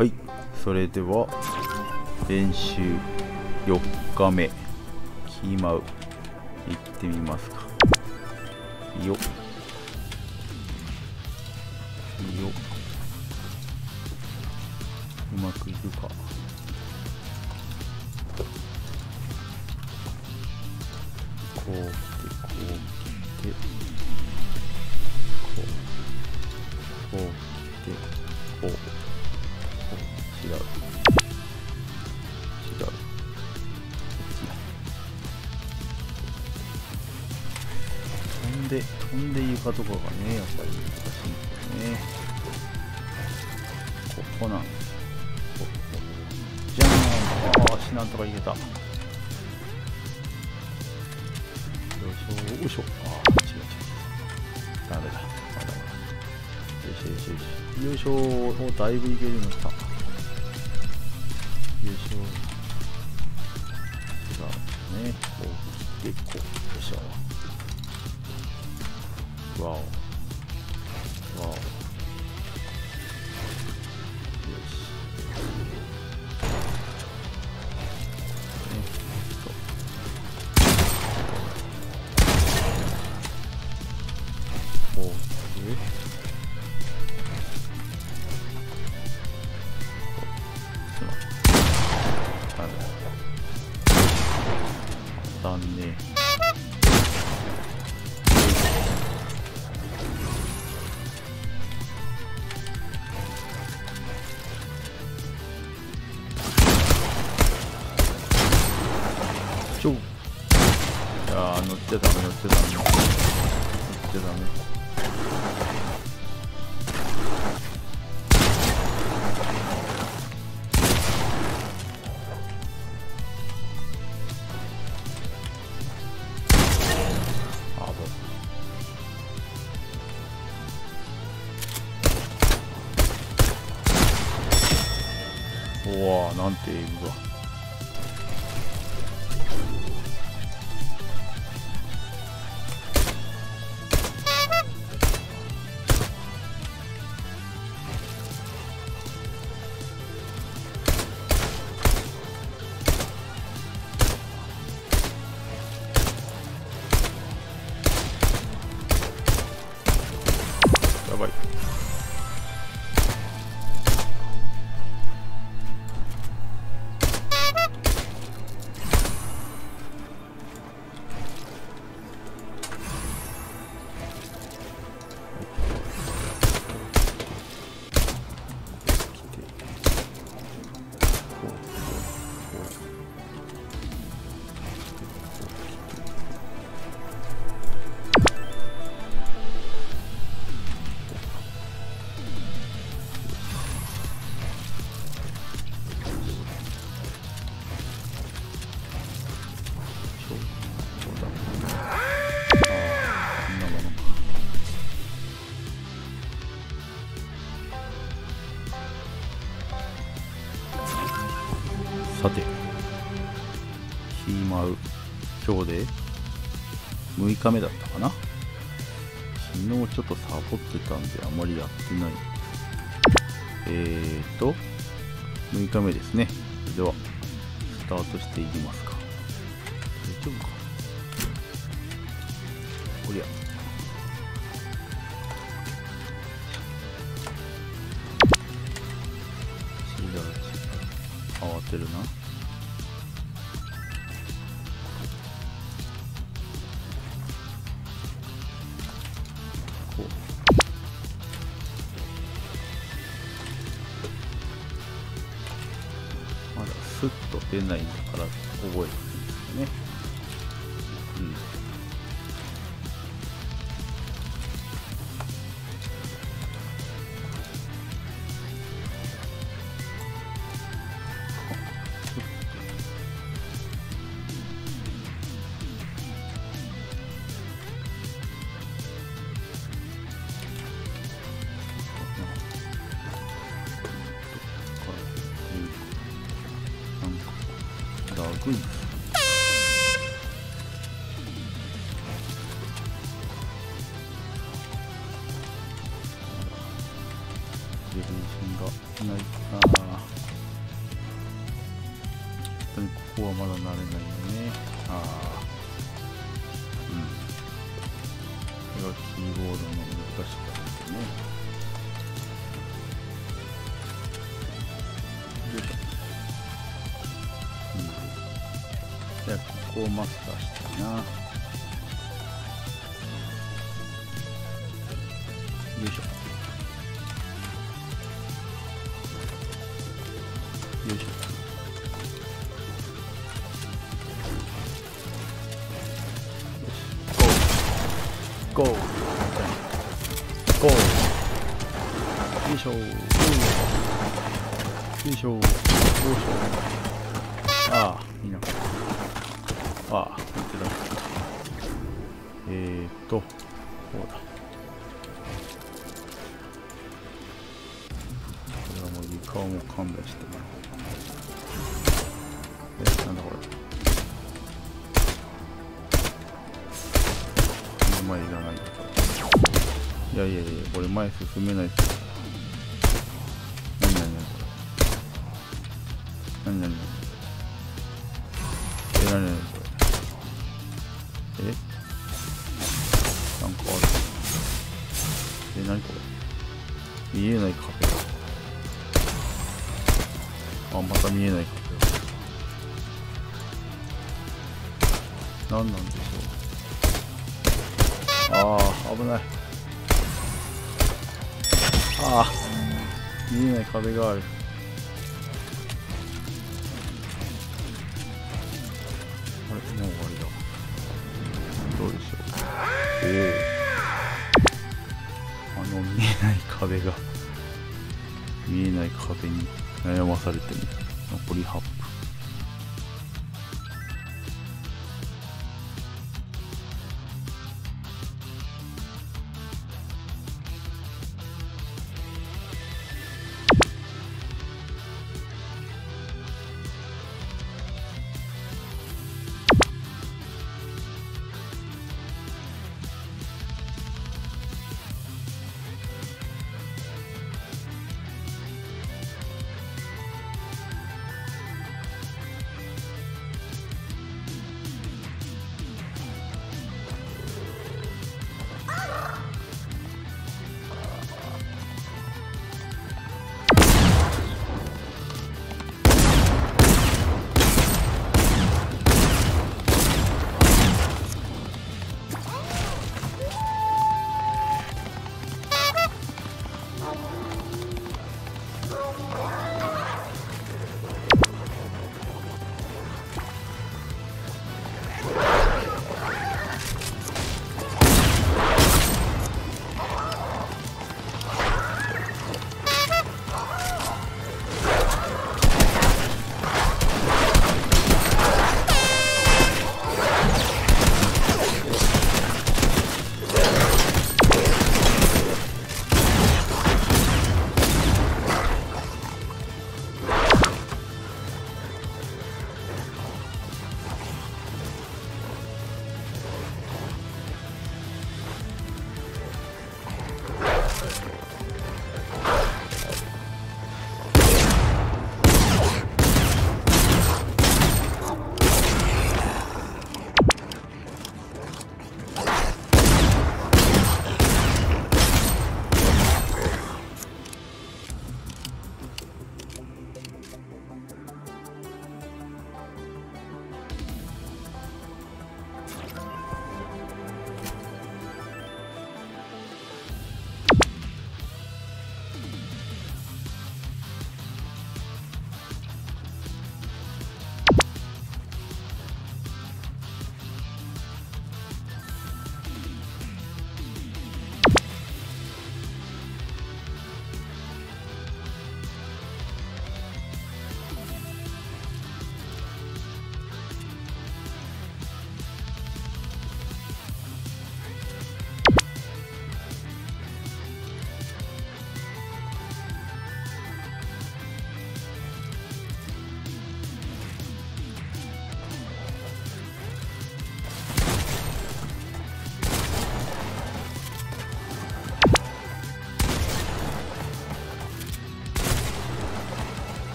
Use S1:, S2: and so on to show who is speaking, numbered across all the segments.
S1: はいそれでは練習4日目キーマウ行ってみますか。いいよいいようまくいくか。こう来てこう来て。こうこう来てこう。こう違う。飛んで床とかがねやっぱり難しいんですよねここなんここじゃーんあーしなんとかいけたよいしょよいしょあー違う違うダメだ。まだ。まだ。よいしょよいしょよいしょよいしょおだ。いぶいけるようになったよいしょ違うねこう切ってこうよいしょわやー乗っちゃダメ乗っちゃダメ乗っちゃダメあぶおわなんてエイムがやさて。ヒーマウ今日で6日目だったかな。昨日ちょっとサボってたんであまりやってない。えーと6日目ですね。ではスタートしていきますか。大丈夫か。おりゃ。慌てるな。まだスッと出ないんだ。ういゲリーンがないかな。本当にここはまだ慣れないよね。ああうん。これがキーボードの難しさですね。こをマスターしたいな。よいしょ。よいしょ。ゴー。ゴー。ゴー。よいしょ。よいしょ。よいしょ。ああいいな。ああ見てだえーっとこうだ。これはもう床をもう勘弁してもらおう。えなんだこれ。この前いらな。いいやいやいやこれ前進めないっす。何何何これ何何何何なんでしょう。ああ危ない。ああ見えない壁がある。あれもう終わりだ。どうでしょう。おおあの見えない壁が。見えない壁に悩まされてる。残り8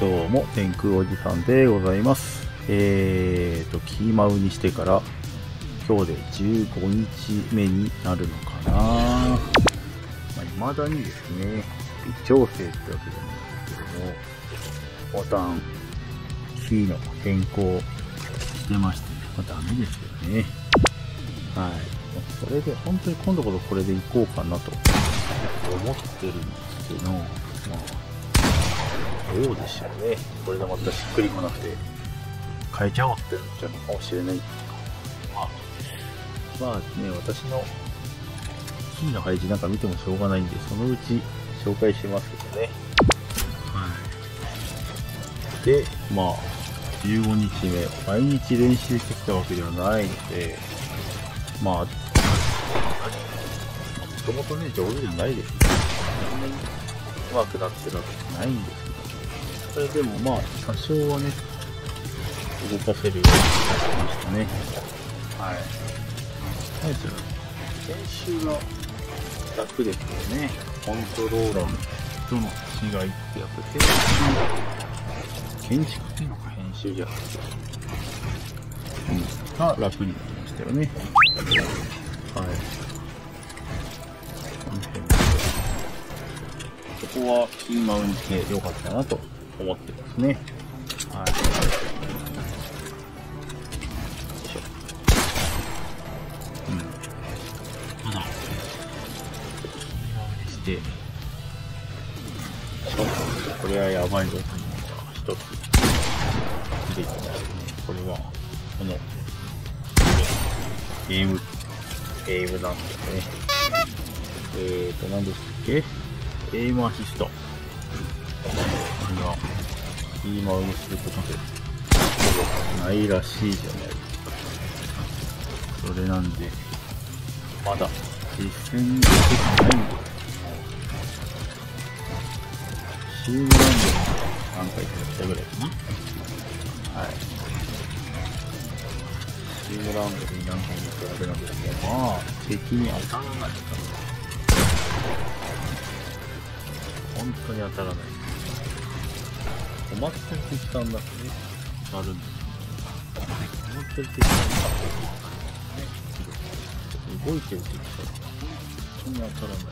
S1: 分も天空おじさんでございます。えーと、キーマウにしてから今日で15日目になるのかなまあ、未だにですね、微調整ってわけじゃないんですけども、ボタン、キーの変更してまして、まあ、ダメですよね。はい。それで、本当に今度こそこれでいこうかなと思ってるんですけど、まあ、どうでしょうね。これでまたしっくりこなくて、変えちゃおうってなっちゃうのかもしれない。まあ、まあね、私のキーの配置なんか見てもしょうがないんで、そのうち紹介しますけどね。はい。で、まあ、15日目、毎日練習してきたわけではないので、まあ、もともとね、上手じゃないです。そんなに上手くなってるわけじゃないんですそれでもまあ、多少はね、動かせるようになってましたね。はい。何する練習が楽ですよね。コントローラーとの違いってやっぱり建築、建築っていうのか編集じゃうん、が楽になりましたよね。はい。この辺そこはキーマウンして良かったなと思ってますね。はい。うん。して、これはやばいぞ一つ出てきますね。これは、この、ゲーム、ゲームなんですね。えーと、何でしたっけ？エイムアシスト。これが、キーマウンすることで、ないらしいじゃないですか。それなんで、まだ実践できてないんです。チームランド何回かやったぐらいかな。はい。チームランドで何回も比べなんですけど、まあ、敵に当たらないから。本当に当たらない。止まってる敵さんだとね、当たるんですよ。止まってる敵さんだ動いてる敵さんだと本当に当たらない。